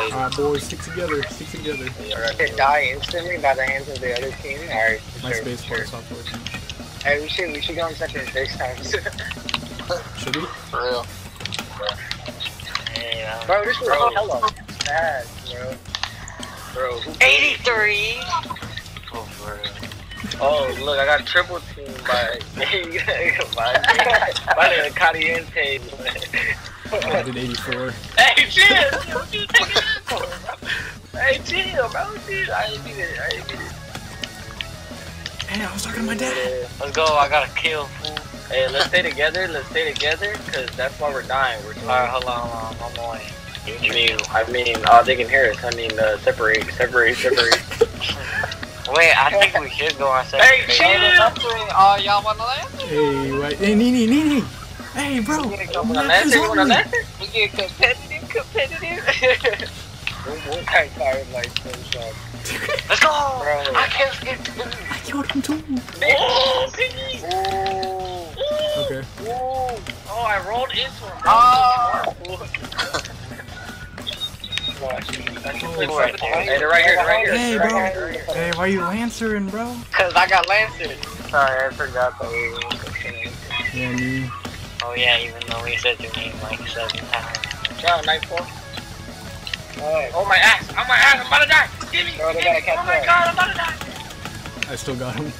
Alright. Alright, boys, stick together. Stick together. Could die instantly by the hands of the other team. Alright. My sure, space sure. bar stopped working. Hey, we should we should go on second FaceTime. Should we? For real. Yeah. bro, this was Bro. hella bad, bro. Bro, 83! Oh, for real. Oh, look, I got triple team by by by the Caliente. I did 84. Hey, chill! What you taking that for? Hey, chill, bro. Chill. I ain't need it. I ain't need it. Hey, I was talking to my dad. Let's go, I got a kill, fool. Hey, let's stay together. Let's stay together, cause that's why we're dying. We're Alright, hold on, hold on, I'm on my. I mean, I mean, oh, they can hear us. I mean, uh, separate, separate, separate. Wait, I think we should go on second. Hey, base. chill! Oh, y'all wanna land? Hey, wait. Hey, Nini, Nini. Hey, bro. You wanna Left is land? You wanna on land? We get competitive, competitive. Boom, boom, tight, tight, like so sharp. Let's go! Bro. I can't skip the I killed him too. Oh, piggy! Ooh, Okay. ooh. Oh, I rolled into him. Oh. Hey, they're right here, they're right here. Hey, bro. right here, they're right here. Hey, why you lancering, bro? Cause I got Lancer. Sorry, I forgot that we were. Yeah, me. Oh yeah, even though we said your name like seven times. Ciao, Nightfall. Oh my ass! Oh my ass! I'm about to die! Give me! Bro, they give me! Oh my god! I'm about to die! I still got him.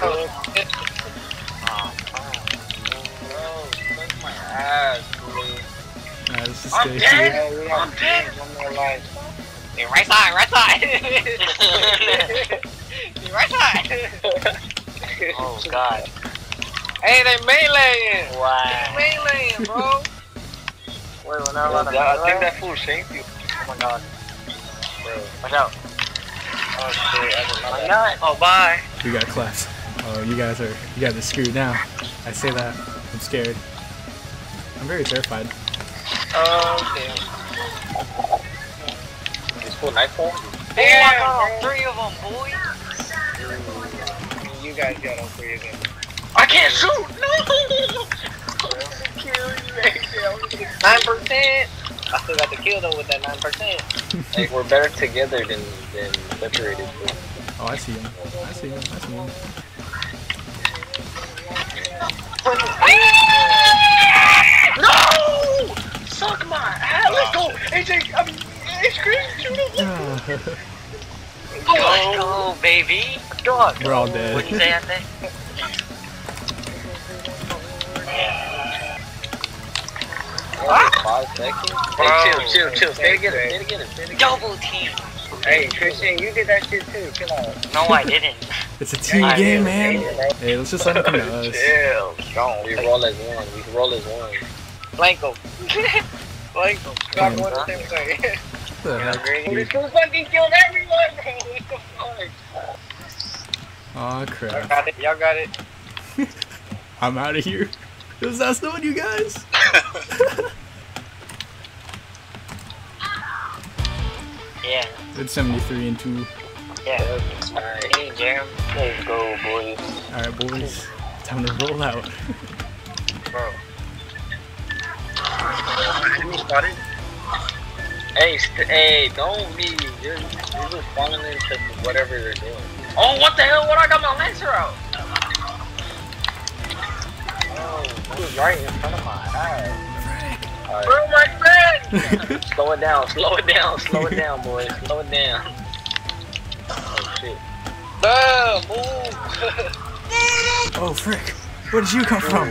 Oh, Bro, suck my ass, dude. Alright, let's just I'm dead. here. Yeah, I'm dead. one more life. Hey, right side, right side! right side. oh god. Hey, they meleeing. Wow. Meleeing, bro. Wait, we're not allowed to I think that fool shanked you. Oh my god. Bro. Watch out. Oh shit, I did I'm not. not. Oh, bye. We got clapped. Oh, you guys are you guys are screwed now. I say that. I'm scared. I'm very terrified. Oh, okay. This fool Nightfall? Hey, Damn, got all bro. three of them, boy. You guys got all three of them. I can't shoot! No! Kill you, AJ. Nine percent. I still got the kill though with that nine percent. Like, we're better together than, than separated. Oh, I see him. I see him. I see him. No! Suck my ass! Let's go! AJ, I mean, AJ, Chris, shoot him! Let's go, baby. Dog. We're all dead. What'd you say, Anthony? Five seconds? Hey, chill, chill, chill. Stay together, stay together, stay together. Double team. Hey, Christian, you did that shit too. Chill out. No, I didn't. It's a team I game, man. bro. Hey, let's just let him come to us. Chill. Don't. We roll as one. We roll as one. Blanco. Blanco. Got one the same way. What the heck? This fool fucking killed everyone, bro. What the fuck? Aw, Y'all crap. got it. Y'all got it. I'm out of here. It was us knowing you guys. Yeah. It's 73 and 2. Yeah. Alright. Hey, Jeremy. Let's go, boys. Alright, boys. Time to roll out. Bro. Enemy spotted. Hey, st- hey, don't be. You're, you're just falling into whatever they're doing. Oh, what the hell? What I got my lancer out? Oh, who's right in front of my eyes? Alright. Bro, my friend! slow it down, slow it down, slow it down, boys. Slow it down. Oh, shit. Duh, move. oh, frick. Where did you come from?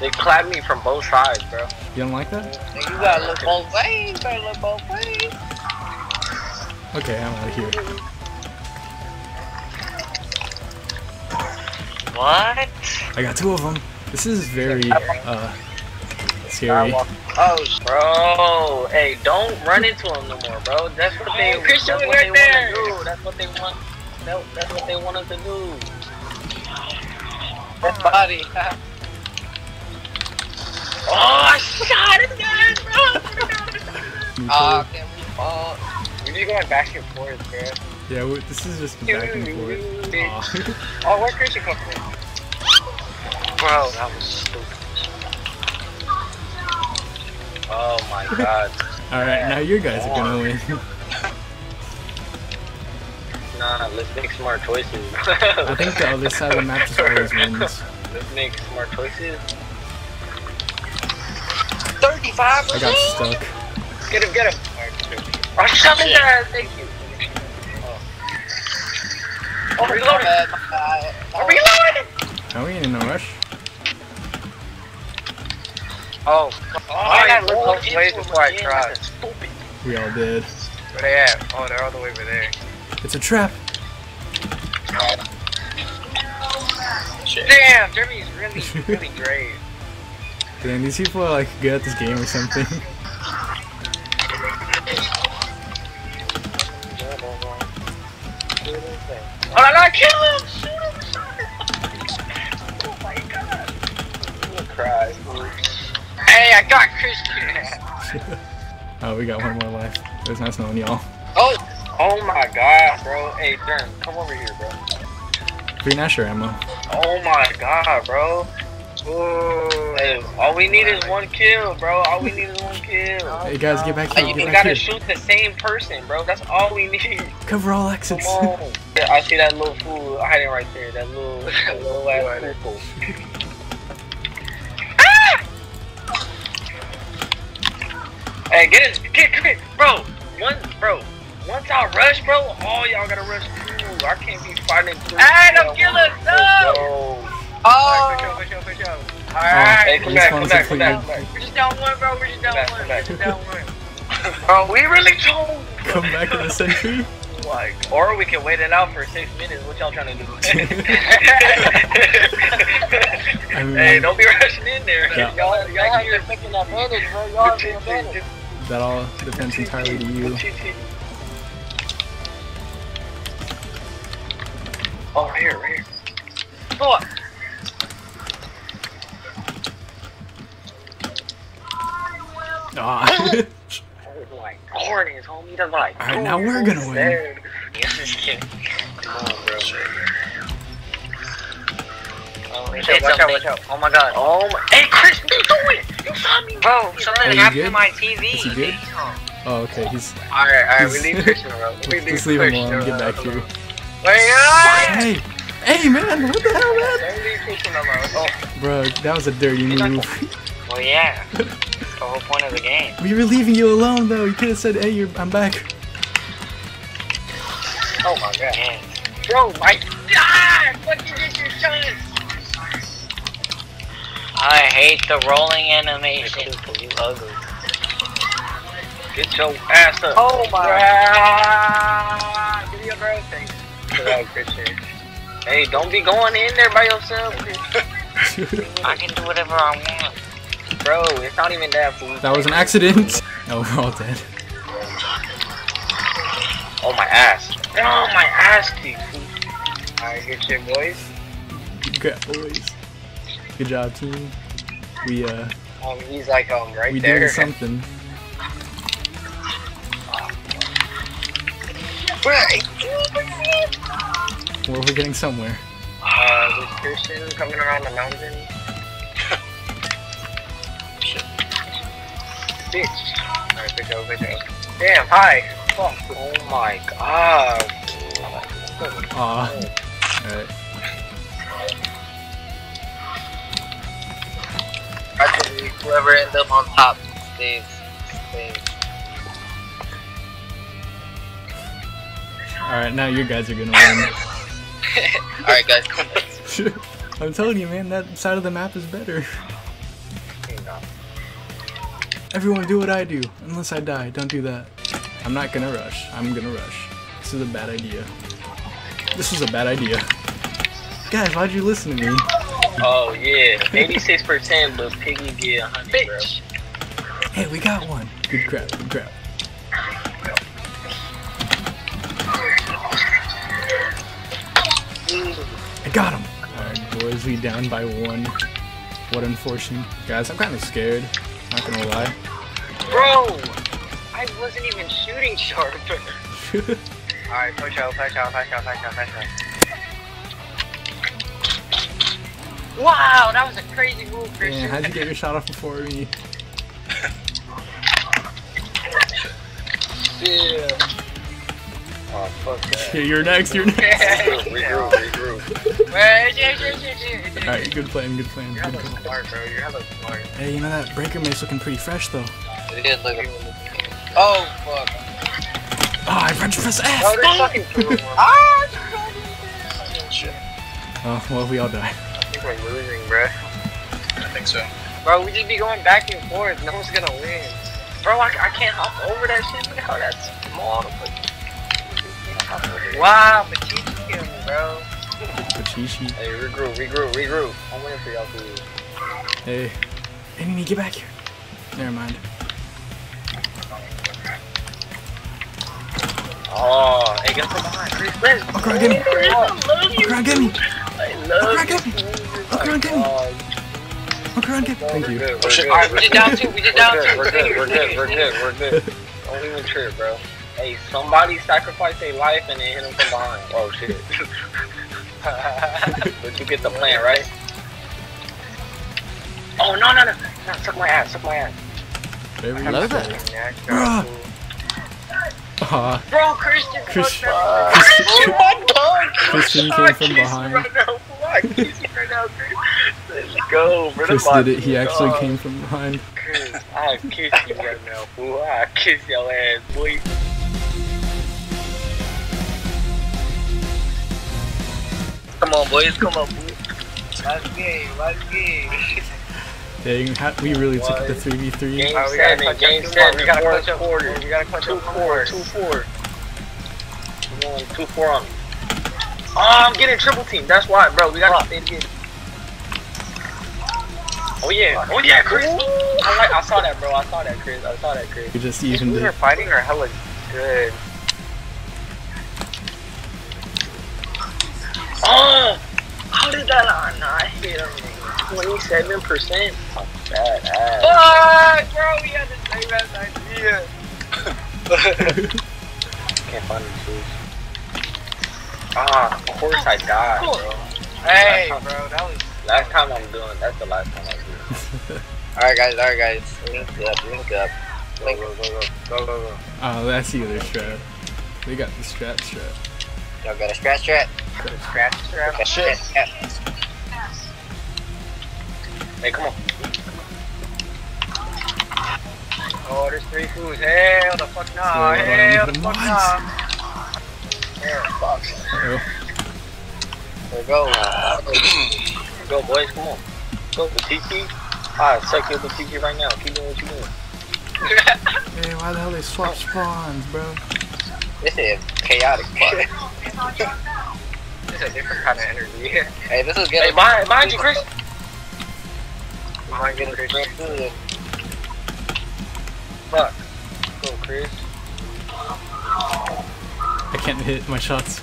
They clapped me from both sides, bro. You don't like that? you gotta look both ways. You gotta look both ways. Okay, I'm out of here. What? I got two of them. This is very, uh, scary. Oh, bro. Hey, don't run into them no more, bro. That's what they. Oh, Christian that's was what they right there. want to do. That's what they want. That, that's what they want us to do. That body. Oh, I shot it again, bro. Ah, too. can we fall? We need to go back and forth, bro. Yeah, we- this is just back and forth. Oh, where Christian come from? Bro, that was stupid. Oh my god. Alright, now you guys are gonna win. Nah, let's make smart choices. I think the other side of the map just always wins. Let's make smart choices. 35 I got stuck. Get him, get him. Oh, shove his ass. Thank you. Oh, reloading. Oh, reloading. Oh, are we in a rush? Oh, Oh, I gotta look both ways before I again, try. that's Stupid. We all did. where they at? Oh, they're all the way over there. It's a trap. Damn, Jeremy's really, really great. Damn, these people are like good at this game or something. Oh, no, no, kill him! Shoot him! Shoot him! Oh my god. I'm gonna cry. Hey, I got Christian. Oh, we got one more life. It was nice knowing y'all. Oh, Oh my god, bro. Hey, Dern, come over here, bro. Green Asher ammo. Oh my god, bro. Ooh. Hey, all we need is one kill, bro. All we need is one kill. Hey guys, get back here. you back gotta here. shoot the same person, bro. That's all we need. Cover all Come exits. on. Yeah, I see that little fool hiding right there. That little, that little ass fool. Hey, get it, get, come here, bro. One, bro. Once I rush, bro, all y'all gotta rush too. I can't be fighting through. Hey, don't kill us, no! Alright, Oh, for sure, for sure, for sure. Oh, Alright, Hey, come back, come back, come back, come back. we're just down one, bro. We're just down Back, one. back. We're just down one. Bro, we really told. Come back in the century. Like, or we can wait it out for six minutes. What y'all trying to do? I mean, hey, don't be rushing in there. Yeah. Y'all, y'all have here. the second advantage, bro. Y'all have the advantage. That all depends entirely to you. Oh, right here, right here. Oh, Ah. Oh, like, hornets, homie. That's like. Alright, now we're gonna win. There. Yes, just kidding. Come on, bro. Oh, watch out, watch out, watch out. Oh my god. Oh my. Hey, Chris, what you doing? You saw me. Bro, something Are you happened good? to my TV. Is he good? Oh, okay. He's. Alright, alright, we He's- leave Christian, bro. We Just leave him Christian, alone. Get bro. back here. Wait! Hey, hey, man! What the hell, man? Don't leave Christian alone. Oh, Bro, that was a dirty move. Well, yeah. That's the whole point of the game. we were leaving you alone, though. You could have said, "Hey, you're, I'm back." oh my god. Yeah. Bro, my god! Ah, fucking get your chance! I hate the rolling animation. You ugly. Get your ass up. Oh my god! Give me a bro thing. Hey, don't be going in there by yourself, I can do whatever I want. bro. It's not even that fool. that was an accident. Oh, we're all dead. Oh my ass. Oh my ass cheek. fool. Alright, get your boys. Good boys. Good job, team. We uh, Um, he's like, um, right we there. doing something. Well, we're getting somewhere. Uh, this Christian coming around the mountain. Shit. Bitch. Alright, pick up, pick up. Damn, hi. Fuck. Oh my god. Aw. Alright. Whoever ends up on top stays. stays. Alright, now you guys are gonna win. Alright, guys, come on. I'm telling you, man, that side of the map is better. Everyone do what I do, unless I die. Don't do that. I'm not gonna rush. I'm gonna rush. This is a bad idea. This is a bad idea. Guys, why'd you listen to me? Oh yeah. 86%, but Piggy get 100, bro. Bitch. Hey, we got one. Good crap, good crap. I got him. Alright, boys, we down by one. What unfortunate. Guys, I'm kind of scared. Not gonna lie. Bro! I wasn't even shooting sharp. Alright, push out, push out, push out, push out, push out. Wow, that was a crazy move, Man, Christian. how'd you get your shot off before me? Yeah. Oh, fuck that. Yeah, you're next. You're next. regroup, regroup, regroup. Wait, yeah, yeah, yeah, yeah. All right, good plan. Good plan. You're Good hella call. smart, bro. You're hella smart. Hey, you know that Breaker Mace looking pretty fresh though. It is looking. Oh fuck. Oh, I French press F. Oh, they're fucking through. Ah! Oh, well, we all die. I think we're losing, bro. I think so. Bro, we just be going back and forth. No one's gonna win. Bro, I, I can't hop over that shit. Look how that's small. Wow, but you killed me, bro. Pachichi. Hey, regroup, regroup, regroup. I'm waiting for y'all to lose. Hey. Hey, Nini, get back here. Never mind. Oh, hey, get from behind. Chris, Chris. Oh, come get me. Chris, I love Oh, you. come on, get me. I love Oh, you. come on, get me. Oh, come on, get me. Oh, Oh, come on, get me. Thank you. good, Oh, we're shit. good, Alright, we we're did good. down two. We did We're down good, two. We're good, we're good, we're good, we're good. Don't even trip, bro. Hey, somebody sacrifice their life and then hit them from behind. Oh, shit. but you get the plan, right? Oh, no, no, no. No, suck my ass, suck my ass. Whatever you Love say. that. Aw, Bro, Christian, Christian- fuck Christian- that. Oh my god, Christian I came from kiss you behind. Right now. Fool. I kiss you right now, Chris. Let's go, bro. Chris did it. He actually dog. came from behind. Chris, I'll kiss you right now, fool. I'll kiss your ass, boy. Come on, boys. Come on, boys. Last game. Last game. Dang, how, we really took it to 3v3. Game Alright, we gotta seven, clutch game up seven, We gotta fourth clutch up quarter. We gotta clutch Two up four, two four. We're going two four on. Oh, I'm getting triple team. That's why, bro. We gotta stay together. Oh yeah, oh yeah, Chris. I, like, I saw that, bro. I saw that, Chris. I saw that, Chris. We just These evened moves are it. fighting are hella good. Oh, how did that not, not hit him? Twenty-seven percent. Bad ass. Fuck, bro, we had the same ass idea. Can't find the shoes. Ah, of course I died, bro. Hey, bro, that was. Last time I'm doing. That's the last time I do. Alright, guys, alright, guys. Link up, link up. Go go go go go go go. Oh, that's the other strap. We got the strat strap. Y'all got a scratch strap? Scratch strap? Okay, shit. Hey, come on. Oh, there's three foods. Hell the fuck no. Hell the fuck what? No. Hell, fuck. Oh, There we go. Go, boys, come on. Go, Batiki. Ah, suck your Batiki right now. Keep doing what you're doing. hey, why the hell they swap spawns, bro? This is chaotic. this is a different kind of energy. hey, this is good. Hey, getting. behind, behind you, Chris. Behind getting good. Fuck. Go, Chris. I can't hit my shots.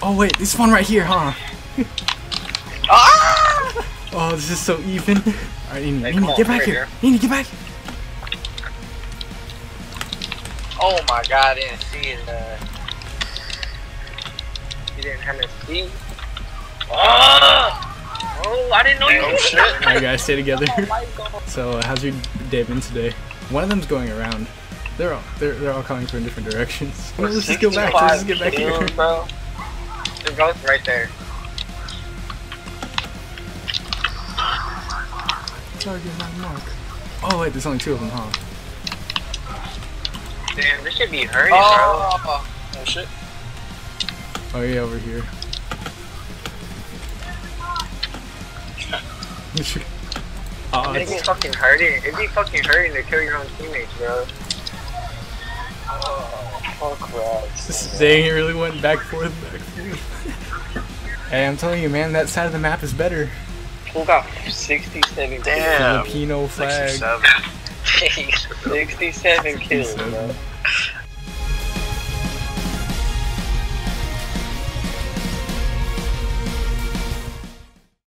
Oh wait, this one right here, huh? Ah! Oh, this is so even. Alright, Nini, Hey, Nini, get back right here. here. Nini, get back. Oh my god, I didn't see it. Uh, you didn't have to see. Oh! Oh, I didn't know you Oh, shit. that. Alright, guys, stay together. Oh so, uh, how's your day been today? One of them's going around. They're all they're, they're all coming from different directions. No, let's just go back. Let's just get back here. kills, bro. They're both right there. Target not mark. Oh wait, there's only two of them, huh? Damn, this should be hurting, Oh. bro. Oh, shit. Oh yeah, over here. oh, It'd be fucking hurting. It'd be fucking hurting to kill your own teammates, bro. Oh, crap. dang, it really went back forth, back forth. hey, I'm telling you, man, that side of the map is better. Who got 67 Damn. Filipino flag. 67. kills? 67 kills, bro.